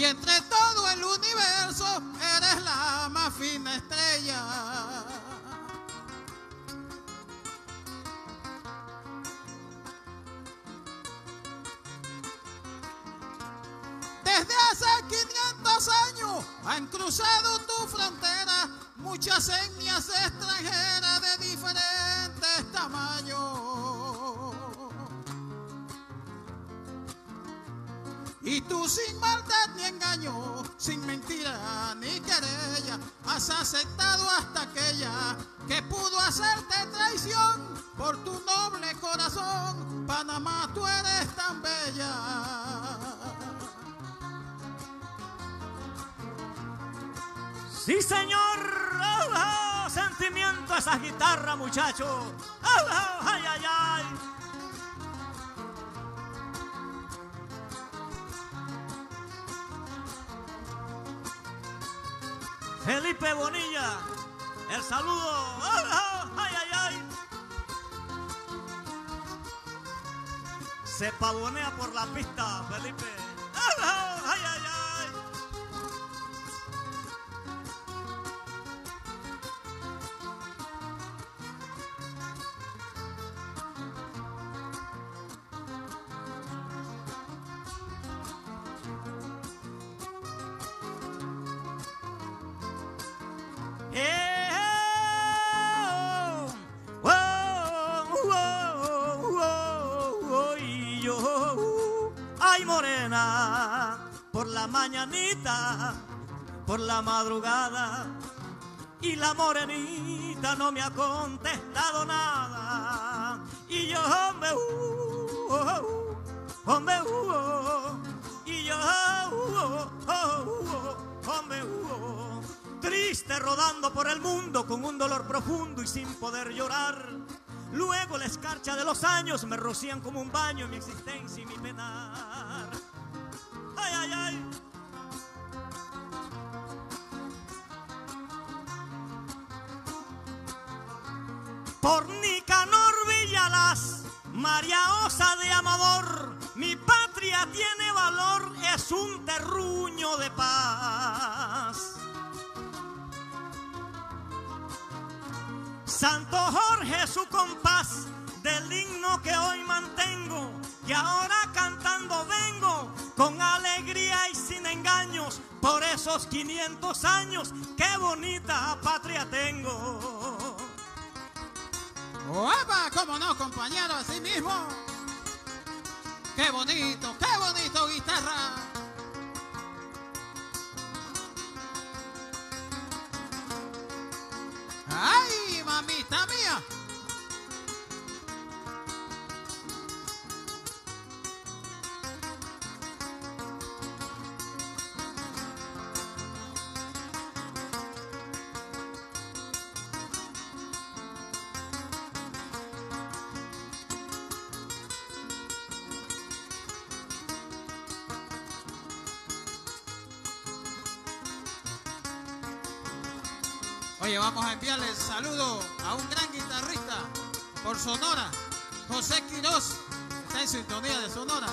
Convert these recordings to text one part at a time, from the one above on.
Y entre todo el universo eres la más fina estrella. Desde hace 500 años han cruzado tu frontera muchas etnias extranjeras de diferentes Y tú sin maldad ni engaño, sin mentira ni querella, has aceptado hasta aquella que pudo hacerte traición por tu noble corazón. Panamá, tú eres tan bella. Sí, señor. ¡Ah, ah! Sentimiento a esa guitarra, muchacho. ¡Ah, ah! ¡Ay, ay, ay! Felipe Bonilla, el saludo. ¡Ay, ay, ay! Se pavonea por la pista, Felipe. Por la madrugada, y la morenita no me ha contestado nada. Y yo, hombre, uh, uh, uh, y yo, oh, oh, oh, triste rodando por el mundo con un dolor profundo y sin poder llorar. Luego la escarcha de los años me rocían como un baño mi existencia y mi penar. Ay, ay, ay. Por Nicanor Villalas, María Osa de Amador, mi patria tiene valor, es un terruño de paz. Santo Jorge su compás del himno que hoy mantengo, que ahora cantando vengo con alegría y sin engaños por esos 500 años, qué bonita patria tengo. ¡Opa! ¿Cómo no, compañero? Así mismo. ¡Qué bonito, qué bonito guitarra! ¡Ay, mamita mía! Oye, vamos a enviarle saludo a un gran guitarrista por Sonora, José Quiroz. Está en sintonía de Sonora.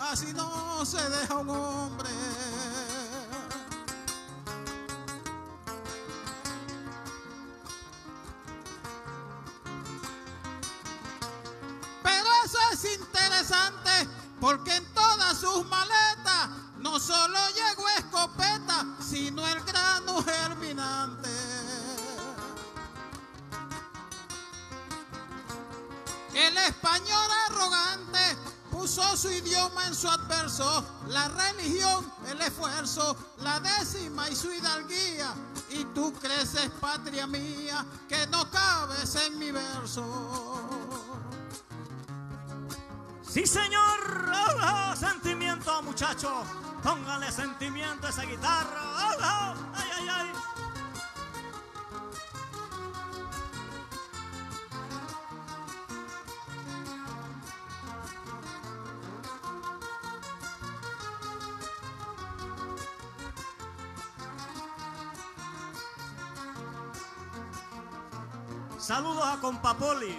Así no se deja un hombre. Pero eso es interesante porque puso su idioma en su adverso, la religión, el esfuerzo, la décima y su hidalguía. Y tú creces, patria mía, que no cabes en mi verso. Sí, señor. Oh, sentimiento, muchacho. Póngale sentimiento a esa guitarra. Oh, ay, ay, ay. Saludos a Compapoli.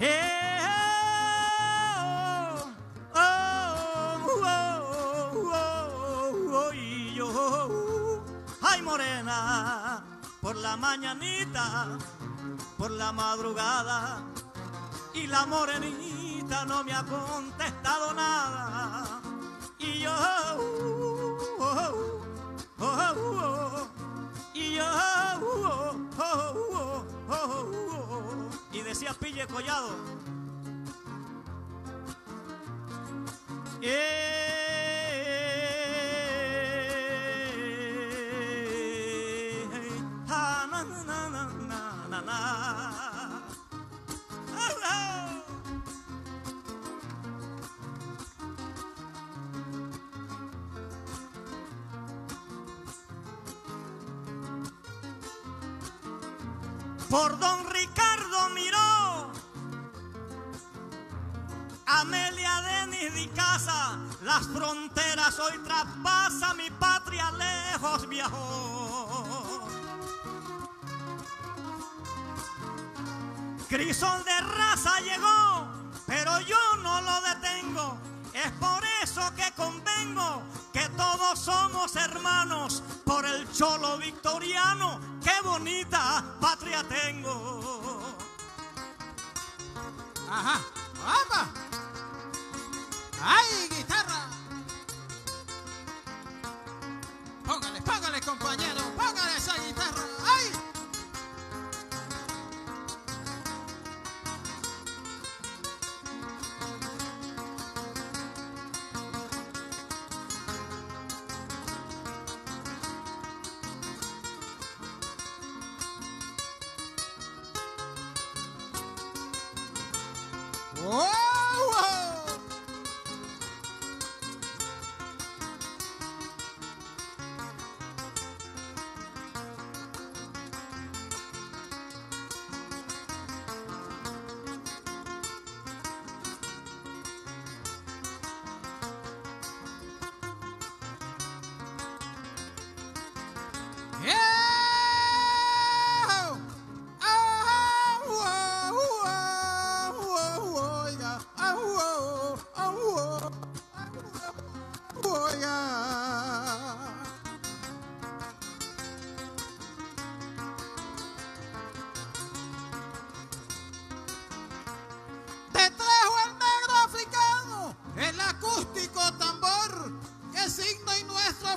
Eh, oh, oh, oh, oh, oh, morena, por la mañanita, por la madrugada, y la morenita no me ha contestado nada. Y yo, y yo, y decía Pille Collado. Eh, Por don Ricardo miró Amelia Denis di casa, las fronteras hoy traspasa, mi patria lejos viajó. Crisol de raza llegó, pero yo no lo detengo. Es por eso que convengo que todos somos hermanos por el cholo victoriano. Qué bonita patria tengo. Ajá, vamos. ¡Ay, guitarra! Póngale, póngale, compañero, póngale esa guitarra. ¡Ay!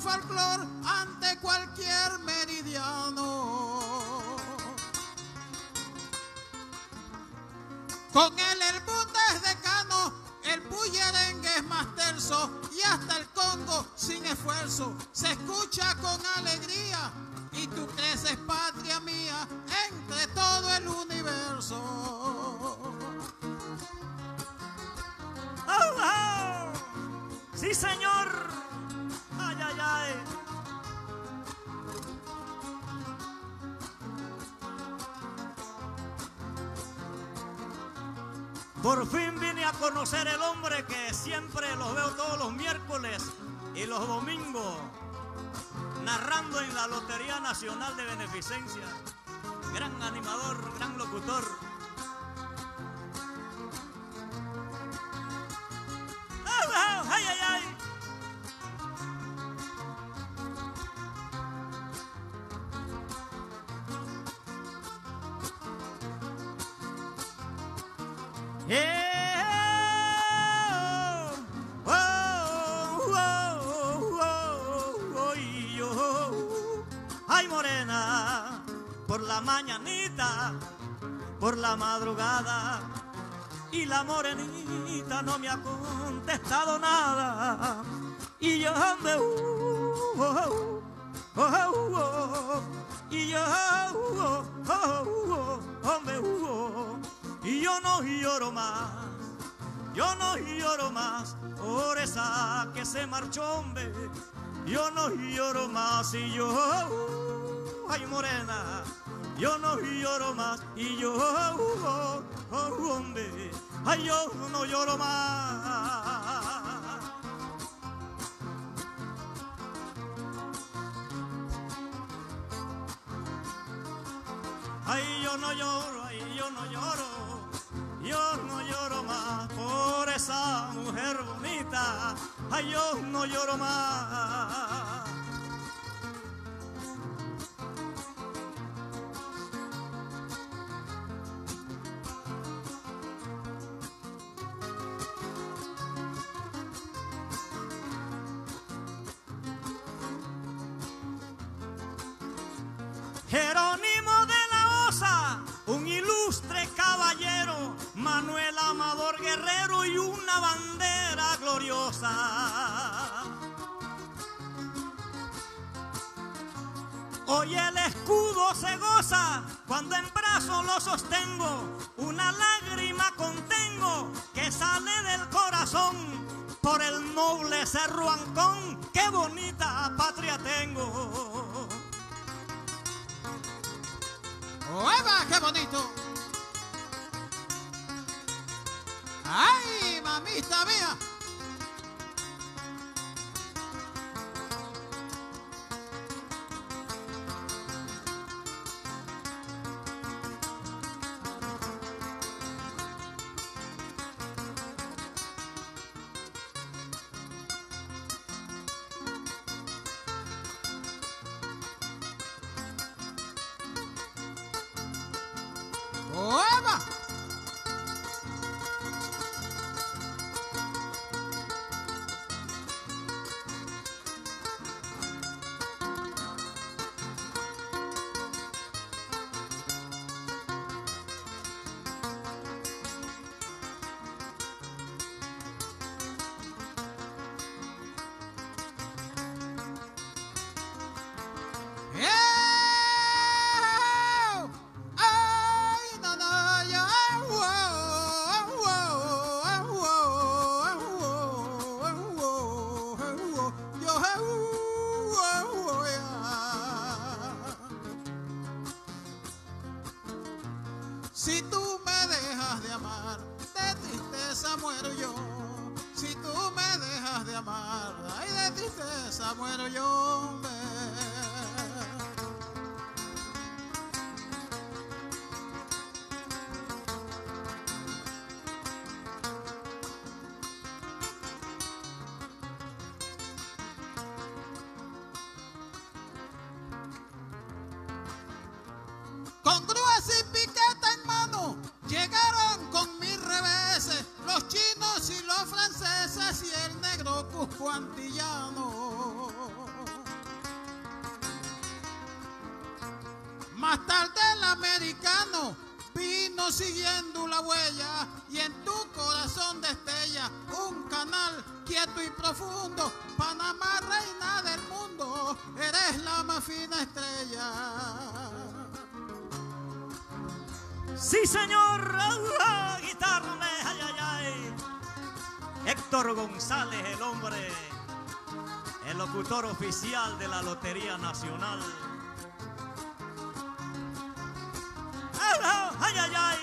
Folclor ante cualquier meridiano. Con él el bundes decano, el bullerengue es más terso y hasta el Congo sin esfuerzo se escucha con alegría y tú creces patria mía entre todo el universo. ¡Oh, oh! Sí, señor. Por fin vine a conocer el hombre que siempre los veo todos los miércoles y los domingos narrando en la Lotería Nacional de Beneficencia. Gran animador, gran locutor. Ay morena, por la mañanita, por la madrugada, y la morenita no me ha contestado nada, y yo ando, oh, oh, oh, no lloro más, yo no lloro más por esa que se marchó, hombre, yo no lloro más y yo, ay morena, yo no lloro más y yo, oh, oh, hombre, ay yo no lloro más. Ay, yo no lloro, ay, yo no lloro, yo no lloro más por esa mujer bonita, ay, yo no lloro más. Guerrero y una bandera gloriosa. Hoy el escudo se goza cuando en brazo lo sostengo, una lágrima contengo que sale del corazón por el noble Cerro Ancón, qué bonita patria tengo. ¡Eva, qué bonito! Mamita mía! Si tú me dejas de amar, de tristeza muero yo. Si tú me dejas de amar, ay, de tristeza muero yo, cuscuantillano. Más tarde el americano vino siguiendo la huella y en tu corazón destella un canal quieto y profundo. Panamá, reina del mundo, eres la más fina estrella. Sí, señor, Héctor González, el hombre, el locutor oficial de la Lotería Nacional. Ay, ay, ay.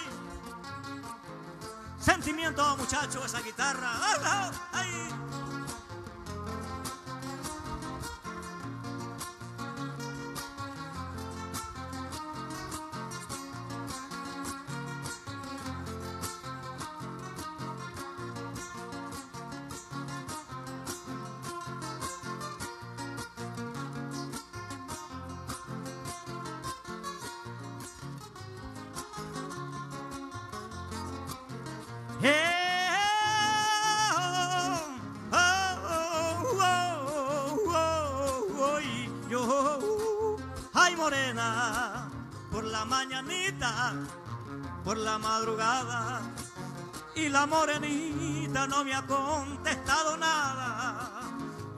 Sentimiento, muchacho, esa guitarra. Ah, Ay. Por la madrugada, y la morenita no me ha contestado nada.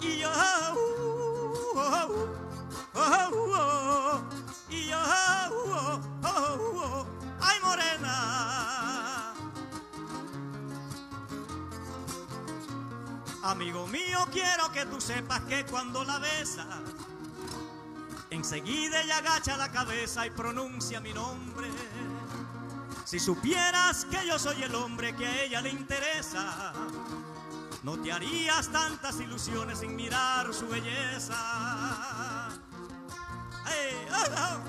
Y yo, uh, uh, uh, y yo, ay morena. Amigo mío, quiero que tú sepas que cuando la besas, enseguida ella agacha la cabeza y pronuncia mi nombre. Si supieras que yo soy el hombre que a ella le interesa, no te harías tantas ilusiones sin mirar su belleza. Oh, oh.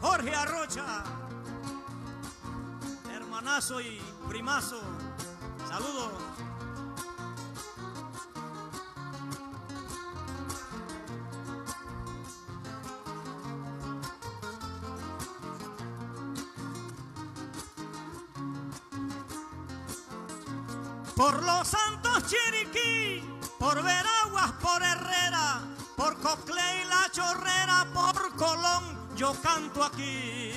Jorge Arrocha, hermanazo y primazo, saludos. Los santos Chiriquí, por Veraguas, por Herrera, por Coclé y la Chorrera, por Colón, yo canto aquí.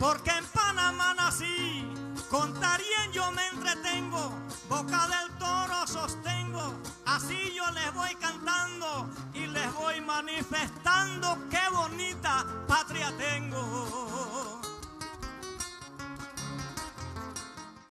Porque en Panamá nací, contaría yo me entretengo, boca del toro sostengo, así yo les voy cantando y les voy manifestando qué bonita patria tengo.